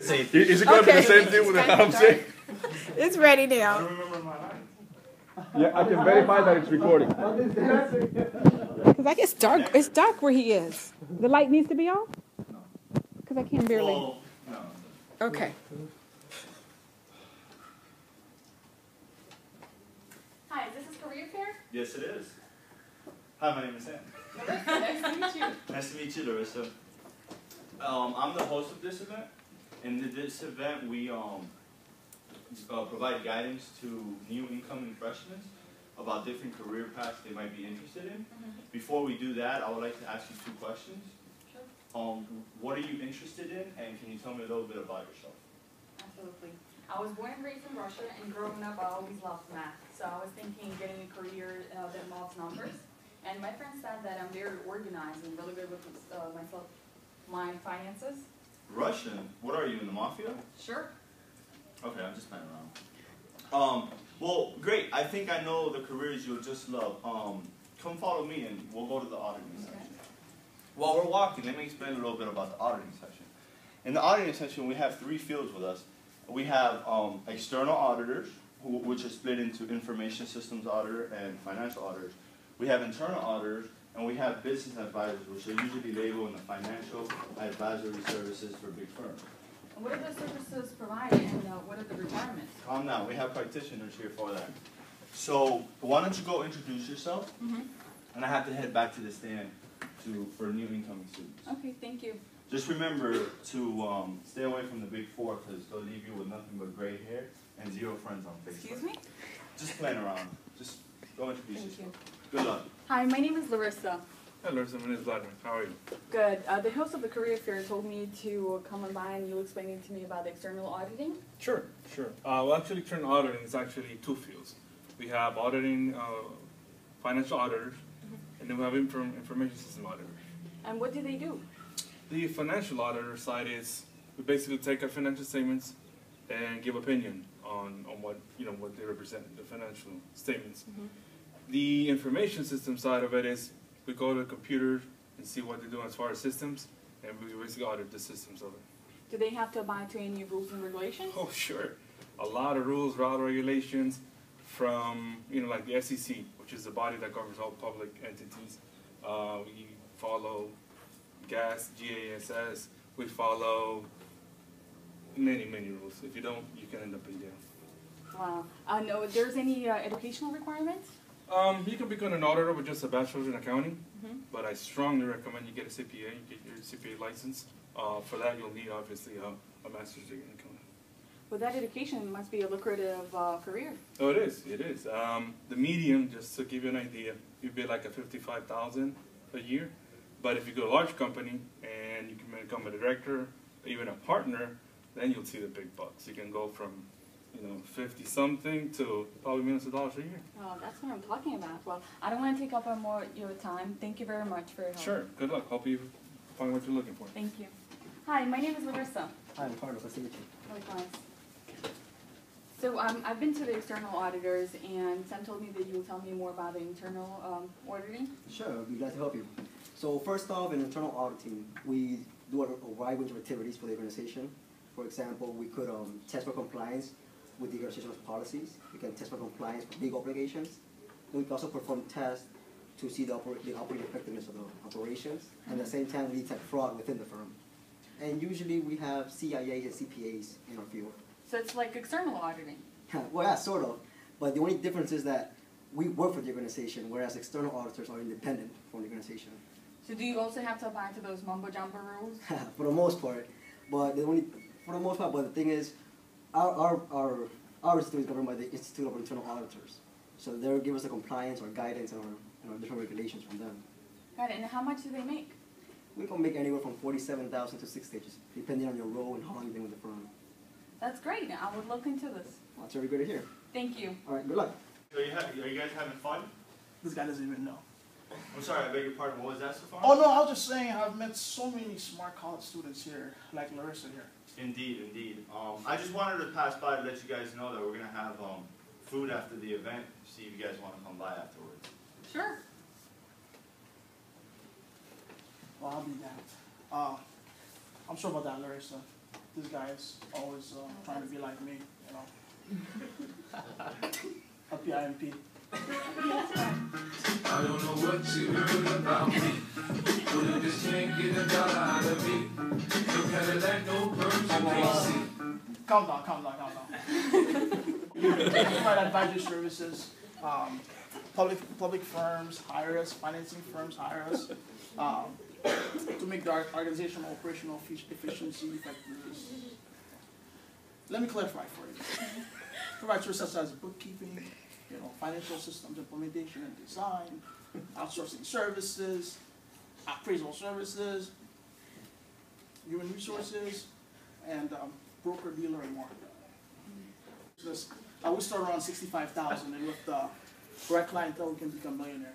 Same. Is it going to be the same thing with the I'm saying? It's ready now. Yeah, I can verify that it's recording. Cause like it's dark. It's dark where he is. The light needs to be on. Cause I can't barely. Okay. Hi, is this is career fair? Yes, it is. Hi, my name is Sam. nice to meet you. Nice to meet you, Larisa. Um, I'm the host of this event. And in this event, we um, uh, provide guidance to new incoming freshmen about different career paths they might be interested in. Before we do that, I would like to ask you two questions. Sure. Um, what are you interested in, and can you tell me a little bit about yourself? Absolutely. I was born and raised in Russia, and growing up, I always loved math. So I was thinking getting a career uh, that involves numbers. And my friend said that I'm very organized and really good with uh, myself, my finances. Russian. What are you in the mafia? Sure. Okay, I'm just playing around. Um, well, great. I think I know the careers you'll just love. Um, come follow me and we'll go to the auditing Okay. section. While we're walking, let me explain a little bit about the auditing section. In the auditing section, we have three fields with us. We have um, external auditors, who, which are split into information systems auditor and financial auditors. We have internal auditors, and we have business advisors, which are usually labeled in the financial advisory services for big firms. And what are the services provided, and uh, what are the requirements? Calm down. We have practitioners here for that. So why don't you go introduce yourself, Mm-hmm. and I have to head back to the stand to for new incoming students. Okay, thank you. Just remember to um, stay away from the big four because they'll leave you with nothing but gray hair and zero friends on Facebook. Excuse me? Just playing around. Just go introduce Thank you. Yourself. Good luck. Hi, my name is Larisa. Hello, my name is Vladimir. How are you? Good. Uh, the host of the career fair told me to come on by and you'll explain to me about the external auditing. Sure, sure. Uh, well, actually, external auditing is actually two fields. We have auditing uh, financial auditors, and then we have inform- information system auditors. And what do they do? The financial auditor side is we basically take our financial statements and give opinion on, on what you know what they represent, the financial statements. The information system side of it is we go to the computer and see what they're doing as far as systems, and we basically audit the systems of it. Do they have to abide to any rules and regulations? Oh, sure. A lot of rules, a lot of regulations from, you know, like the SEC, which is the body that governs all public entities. Uh, we follow GAS, GAAS. We follow many, many rules. If you don't, you can end up in jail. Wow. Uh, no, there's any uh, educational requirements? Um, you can become an auditor with just a bachelor's in accounting, Mhm. but I strongly recommend you get a CPA, you get your CPA license. Uh, for that, you'll need obviously a, a master's degree in accounting. With that education, must be a lucrative uh, career. Oh, it is. It is. Um, the median, just to give you an idea, you'd be like a fifty-five thousand a year. But if you go to a large company and you can become a director, even a partner, then you'll see the big bucks. You can go from, you know, fifty something to probably millions of dollars a year. Oh, that's what I'm talking about. Well, I don't want to take up on more your time. Thank you very much for your help. Sure. Good luck. Hope you find what you're looking for. Thank you. Hi, my name is Larisa. Hi, I'm Carlos. Nice to meet you. Likewise. So um, I've been to the external auditors, and Sam told me that you will tell me more about the internal um, auditing. Sure, I'd be glad to help you. So first off, in internal auditing, we do a, a wide range of activities for the organization. For example, we could um, test for compliance with the organization's policies. We can test for compliance with legal obligations. And we can also perform tests to see the, oper- the operating effectiveness of the operations. And at the same time, we detect fraud within the firm. And usually we have CIAs and CPAs in our field. So it's like external auditing. well, yeah, sort of. But the only difference is that we work for the organization, whereas external auditors are independent from the organization, So do you also have to abide to those mumbo jumbo rules? for the most part. But the only, for the most part. But the thing is, our our our our institute is governed by the Institute of Internal Auditors, so they'll give us the compliance or guidance and our, and our different regulations from them. Got it. And how much do they make? We can make anywhere from forty-seven thousand to six digits, depending on your role and how long you've been with the firm. That's great. I would look into this. Well, that's very good to hear. Thank you. All right, good luck. Are you, ha- are you guys having fun? This guy doesn't even know. I'm sorry. I beg your pardon. What was that, Stephane? Oh no, I was just saying I've met so many smart college students here, like Larisa here. Indeed, indeed. Um, I just wanted to pass by to let you guys know that we're gonna have um, food after the event. See if you guys want to come by afterwards. Sure. Well, I'll be that. Uh, I'm sure about that, Larisa. this guy is always uh, trying to be like me, you know. A PIMP. I don't know what you heard about me. But if this can't get a dollar out of me, no Cadillac, no perms, you can't see. Calm down, calm down, calm down. Provide advisory services, um, public, public firms hire us, financing firms hire us, um, to make the organizational operational efficiency effectiveness. Let me clarify for you. Provide services such as bookkeeping, you know, financial systems implementation and design, outsourcing services, appraisal services, human resources, and um, broker dealer and more. Just, I would start around sixty-five thousand, and with the right clientele, we can become millionaires.